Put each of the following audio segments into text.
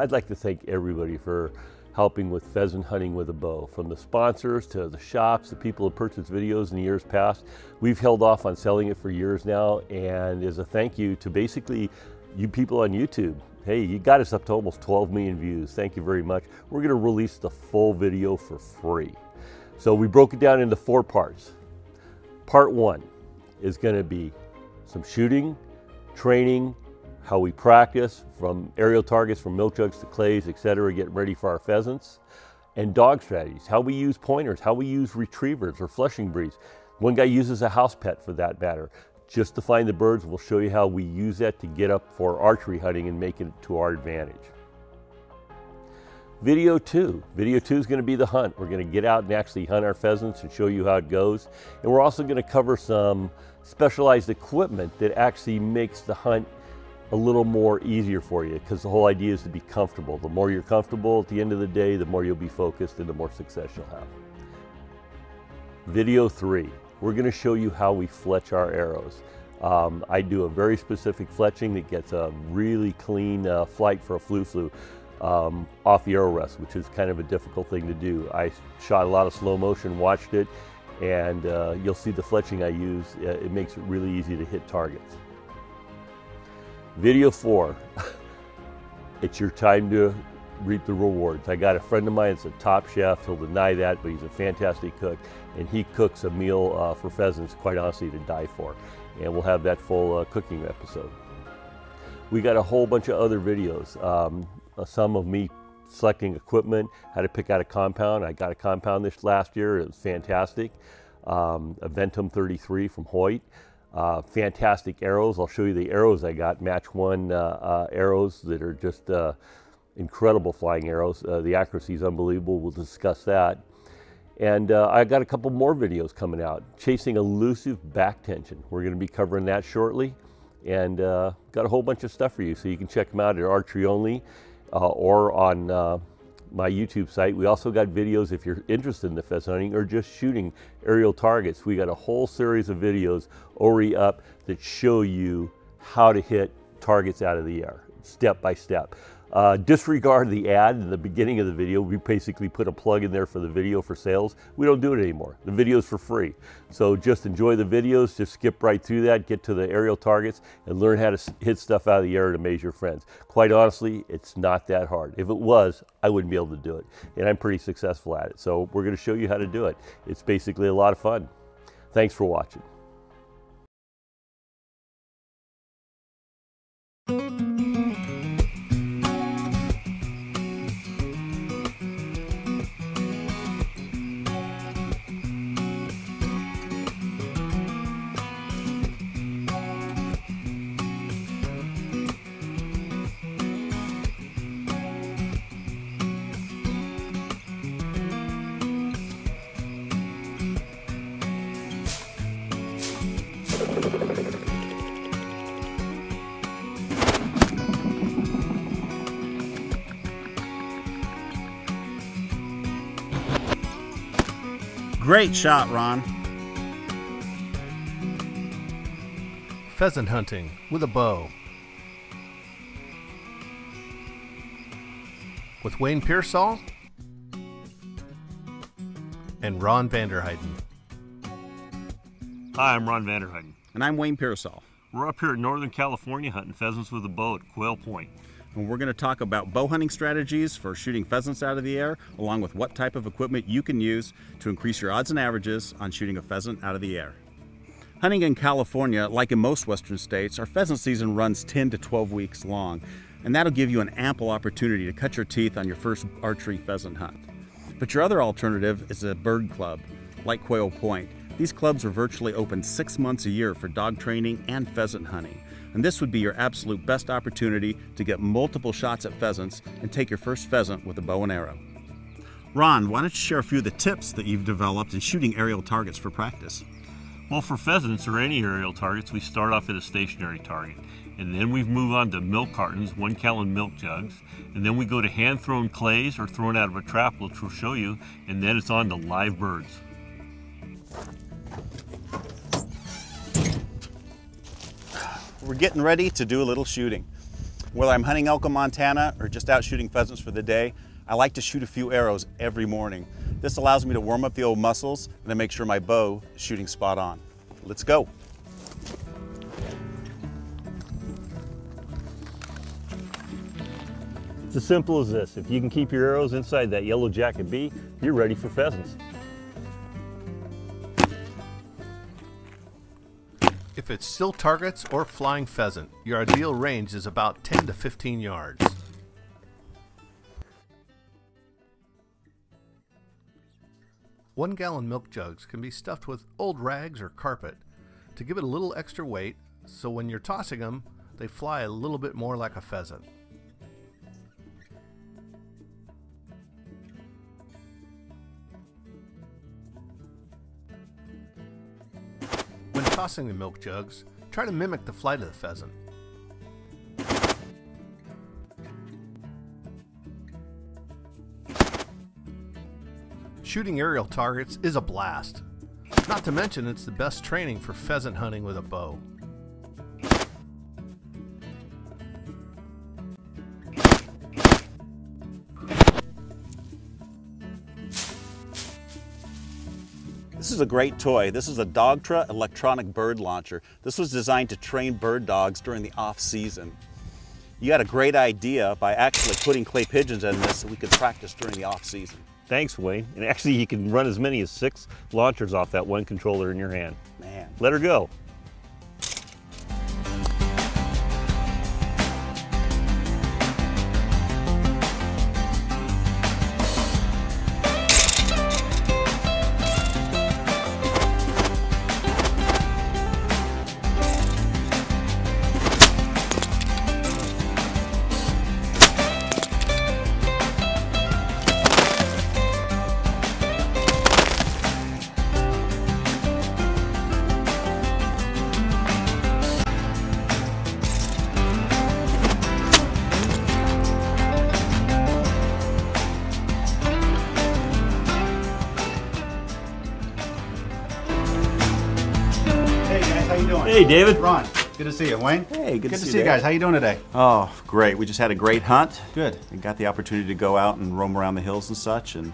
I'd like to thank everybody for helping with pheasant hunting with a bow. From the sponsors to the shops, the people who purchased videos in the years past. We've held off on selling it for years now, and as a thank you to basically you people on YouTube. Hey, you got us up to almost 12 million views. Thank you very much. We're gonna release the full video for free. So we broke it down into four parts. Part one is gonna be some shooting, training, how we practice from aerial targets, from milk jugs to clays, etc., getting ready for our pheasants, and dog strategies, how we use pointers, how we use retrievers or flushing breeds. One guy uses a house pet for that matter. Just to find the birds, we'll show you how we use that to get up for archery hunting and make it to our advantage. Video two. Video two is going to be the hunt. We're going to get out and actually hunt our pheasants and show you how it goes. And we're also going to cover some specialized equipment that actually makes the hunt a little more easier for you because the whole idea is to be comfortable. The more you're comfortable at the end of the day, the more you'll be focused and the more success you'll have. Video three, we're gonna show you how we fletch our arrows. Um, I do a very specific fletching that gets a really clean uh, flight for a flu-flu um, off the arrow rest, which is kind of a difficult thing to do. I shot a lot of slow motion, watched it, and uh, you'll see the fletching I use. Uh, it makes it really easy to hit targets. Video four, it's your time to reap the rewards. I got a friend of mine that's a top chef. He'll deny that, but he's a fantastic cook. And he cooks a meal uh, for pheasants, quite honestly, to die for. And we'll have that full uh, cooking episode. We got a whole bunch of other videos. Um, uh, some of me selecting equipment, how to pick out a compound. I got a compound this last year. It was fantastic. Um, a Ventum 33 from Hoyt. Uh, fantastic arrows. I'll show you the arrows I got, match one uh, uh, arrows that are just uh, incredible flying arrows. Uh, the accuracy is unbelievable. We'll discuss that. And uh, I got a couple more videos coming out, chasing elusive back tension. We're going to be covering that shortly. And got a whole bunch of stuff for you, so you can check them out at Archery Only or on my YouTube site. We also got videos if you're interested in the pheasant hunting or just shooting aerial targets. We got a whole series of videos already up that show you how to hit targets out of the air, step by step. Uh, disregard the ad in the beginning of the video. We basically put a plug in there for the video for sales. We don't do it anymore. The video's for free. So just enjoy the videos, just skip right through that, get to the aerial targets, and learn how to hit stuff out of the air to amaze your friends. Quite honestly, it's not that hard. If it was, I wouldn't be able to do it. And I'm pretty successful at it. So we're going to show you how to do it. It's basically a lot of fun. Thanks for watching. Great shot, Ron. Pheasant hunting with a bow. With Wayne Pearsall and Ron Vanderheiden. Hi, I'm Ron Vanderheiden. And I'm Wayne Pearsall. We're up here in Northern California hunting pheasants with a bow at Quail Point and we're going to talk about bow hunting strategies for shooting pheasants out of the air, along with what type of equipment you can use to increase your odds and averages on shooting a pheasant out of the air. Hunting in California, like in most western states, our pheasant season runs 10 to 12 weeks long, and that'll give you an ample opportunity to cut your teeth on your first archery pheasant hunt. But your other alternative is a bird club, like Quail Point. These clubs are virtually open six months a year for dog training and pheasant hunting and this would be your absolute best opportunity to get multiple shots at pheasants and take your first pheasant with a bow and arrow. Ron, why don't you share a few of the tips that you've developed in shooting aerial targets for practice? Well, for pheasants or any aerial targets, we start off at a stationary target. And then we move on to milk cartons, one gallon milk jugs. And then we go to hand thrown clays or thrown out of a trap, which we'll show you. And then it's on to live birds. We're getting ready to do a little shooting. Whether I'm hunting elk in Montana or just out shooting pheasants for the day, I like to shoot a few arrows every morning. This allows me to warm up the old muscles and to make sure my bow is shooting spot on. Let's go. It's as simple as this. If you can keep your arrows inside that yellow jacket bee, you're ready for pheasants. If it's still targets or flying pheasant, your ideal range is about 10 to 15 yards. One gallon milk jugs can be stuffed with old rags or carpet to give it a little extra weight so when you're tossing them, they fly a little bit more like a pheasant. Tossing the milk jugs, try to mimic the flight of the pheasant. Shooting aerial targets is a blast. Not to mention it's the best training for pheasant hunting with a bow. Is a great toy. This is a Dogtra electronic bird launcher. This was designed to train bird dogs during the off season. You got a great idea by actually putting clay pigeons in this so we could practice during the off season. Thanks, Wayne. And actually, you can run as many as six launchers off that one controller in your hand. Man. Let her go. You doing? Hey, David. Ron, good to see you. Wayne? Hey, good to see to you, see you guys. How you doing today? Oh, great. We just had a great hunt. Good. And got the opportunity to go out and roam around the hills and such and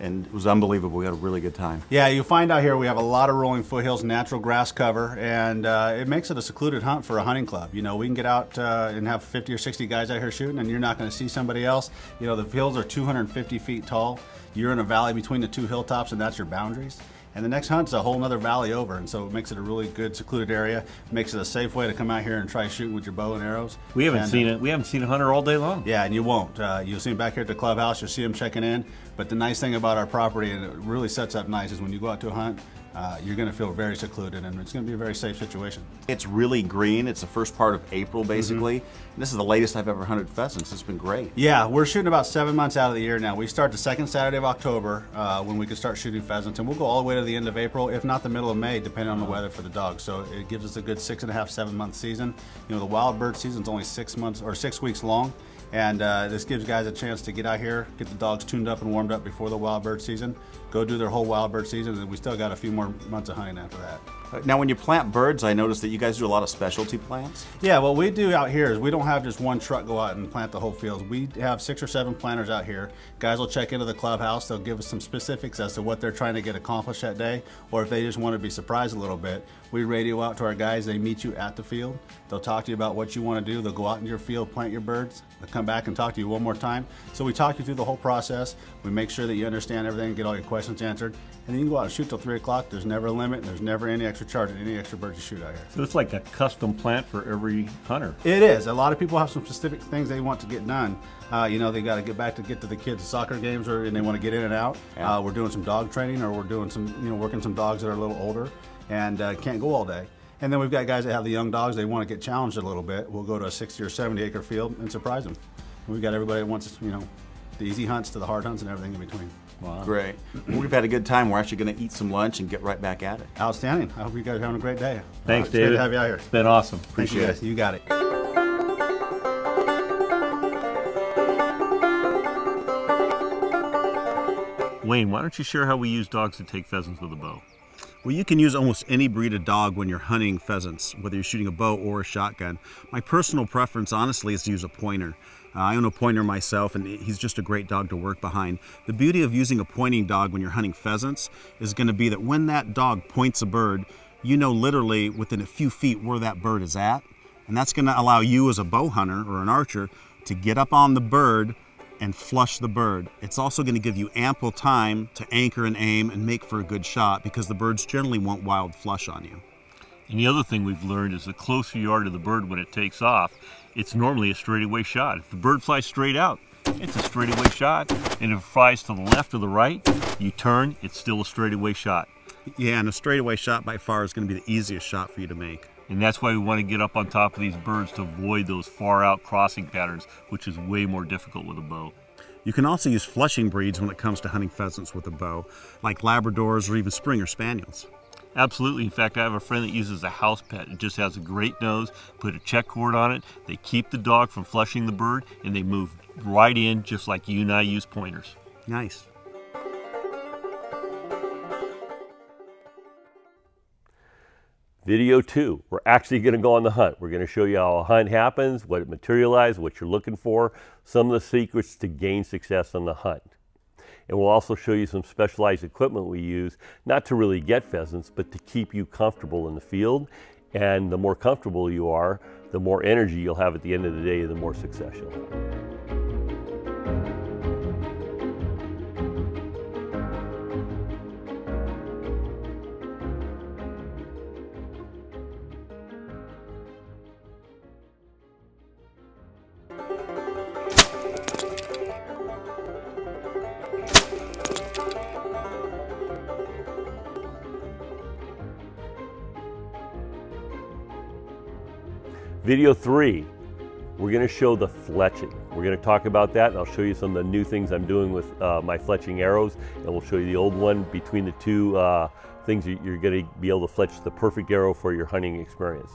and it was unbelievable. We had a really good time. Yeah, you'll find out here we have a lot of rolling foothills, natural grass cover, and uh, it makes it a secluded hunt for a hunting club. You know, we can get out uh, and have 50 or 60 guys out here shooting, and you're not going to see somebody else. You know, the hills are 250 feet tall. You're in a valley between the two hilltops, and that's your boundaries. And the next hunt's a whole other valley over, and so it makes it a really good secluded area. Makes it a safe way to come out here and try shooting with your bow and arrows. We haven't And, seen uh, it. We haven't seen a hunter all day long. Yeah, and you won't. Uh, you'll see him back here at the clubhouse. You'll see him checking in. But the nice thing about our property, and it really sets up nice, is when you go out to a hunt, uh, you're going to feel very secluded, and it's going to be a very safe situation. It's really green. It's the first part of April basically. And this is the latest I've ever hunted pheasants. It's been great. Yeah, we're shooting about seven months out of the year now. We start the second Saturday of October uh, when we can start shooting pheasants, and we'll go all the way to the end of April, if not the middle of May, depending on the weather for the dogs. So it gives us a good six and a half, seven month season. You know, the wild bird season's only six months or six weeks long, and uh, this gives guys a chance to get out here, get the dogs tuned up and warmed up before the wild bird season, go do their whole wild bird season, and we still got a few more months of hunting after that. Now, when you plant birds, I noticed that you guys do a lot of specialty plants. Yeah, what we do out here is we don't have just one truck go out and plant the whole field. We have six or seven planters out here. Guys will check into the clubhouse. They'll give us some specifics as to what they're trying to get accomplished that day, or if they just want to be surprised a little bit. We radio out to our guys. They meet you at the field. They'll talk to you about what you want to do. They'll go out into your field, plant your birds. They'll come back and talk to you one more time. So we talk you through the whole process. We make sure that you understand everything, get all your questions answered, and then you can go out and shoot till three o'clock. There's never a limit. And there's never any extra charge on any extra bird you shoot out here. So it's like a custom plant for every hunter. It is. A lot of people have some specific things they want to get done. Uh, you know, they got to get back to get to the kids' soccer games, or and they want to get in and out. Yeah. Uh, we're doing some dog training, or we're doing some, you know, working some dogs that are a little older and uh, can't go all day. And then we've got guys that have the young dogs. They want to get challenged a little bit. We'll go to a 60 or 70 acre field and surprise them. We've got everybody that wants, you know, the easy hunts to the hard hunts and everything in between. Great. Well, we've had a good time. We're actually going to eat some lunch and get right back at it. Outstanding. I hope you guys are having a great day. Thanks, Uh, it's David. Good to have you out here. It's been awesome. Thank you Appreciate guys. it. You got it. Wayne, why don't you share how we use dogs to take pheasants with a bow? Well, you can use almost any breed of dog when you're hunting pheasants, whether you're shooting a bow or a shotgun. My personal preference, honestly, is to use a pointer. Uh, I own a pointer myself, and he's just a great dog to work behind. The beauty of using a pointing dog when you're hunting pheasants is going to be that when that dog points a bird, you know literally within a few feet where that bird is at. And that's going to allow you as a bow hunter or an archer to get up on the bird and flush the bird. It's also going to give you ample time to anchor and aim and make for a good shot because the birds generally won't wild flush on you. And the other thing we've learned is the closer you are to the bird when it takes off, it's normally a straightaway shot. If the bird flies straight out, it's a straightaway shot. And if it flies to the left or the right, you turn, it's still a straightaway shot. Yeah, and a straightaway shot by far is going to be the easiest shot for you to make. And that's why we want to get up on top of these birds to avoid those far out crossing patterns, which is way more difficult with a bow. You can also use flushing breeds when it comes to hunting pheasants with a bow, like Labradors or even Springer Spaniels. Absolutely. In fact, I have a friend that uses a house pet. It just has a great nose, put a check cord on it. They keep the dog from flushing the bird, and they move right in just like you and I use pointers. Nice. Video two, we're actually going to go on the hunt. We're going to show you how a hunt happens, what it materializes, what you're looking for, some of the secrets to gain success on the hunt. And we'll also show you some specialized equipment we use, not to really get pheasants, but to keep you comfortable in the field. And the more comfortable you are, the more energy you'll have at the end of the day, the more success you'll have. Video three, we're going to show the fletching. We're going to talk about that and I'll show you some of the new things I'm doing with uh, my fletching arrows and we'll show you the old one between the two uh, things you're going to be able to fletch the perfect arrow for your hunting experience.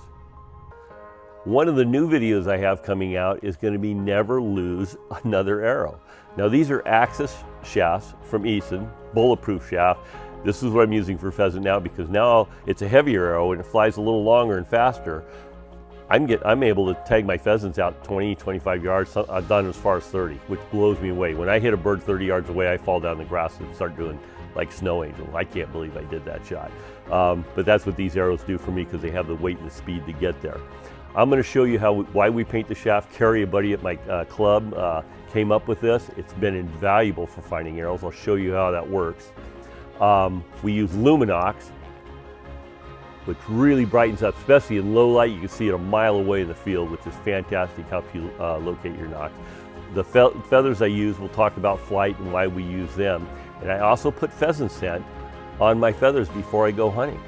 One of the new videos I have coming out is going to be never lose another arrow. Now these are Axis shafts from Easton, bulletproof shaft. This is what I'm using for pheasant now because now it's a heavier arrow and it flies a little longer and faster. I'm, get, I'm able to tag my pheasants out 20, 25 yards. I've done as far as 30, which blows me away. When I hit a bird 30 yards away, I fall down the grass and start doing like snow angels. I can't believe I did that shot. Um, but that's what these arrows do for me because they have the weight and the speed to get there. I'm going to show you how why we paint the shaft. Kerry, a buddy at my uh, club, uh, came up with this. It's been invaluable for finding arrows. I'll show you how that works. Um, we use Luminox, which really brightens up, especially in low light. You can see it a mile away in the field, which is fantastic, helps you uh, locate your nocks. The fe feathers I use, we'll talk about flight and why we use them. And I also put pheasant scent on my feathers before I go hunting.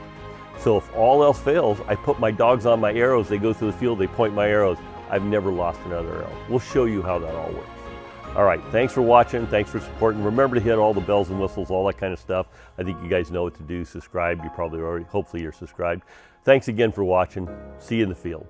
So if all else fails, I put my dogs on my arrows, they go through the field, they point my arrows. I've never lost another arrow. We'll show you how that all works. All right, thanks for watching. Thanks for supporting. Remember to hit all the bells and whistles, all that kind of stuff. I think you guys know what to do. Subscribe. You probably already, hopefully you're subscribed. Thanks again for watching. See you in the field.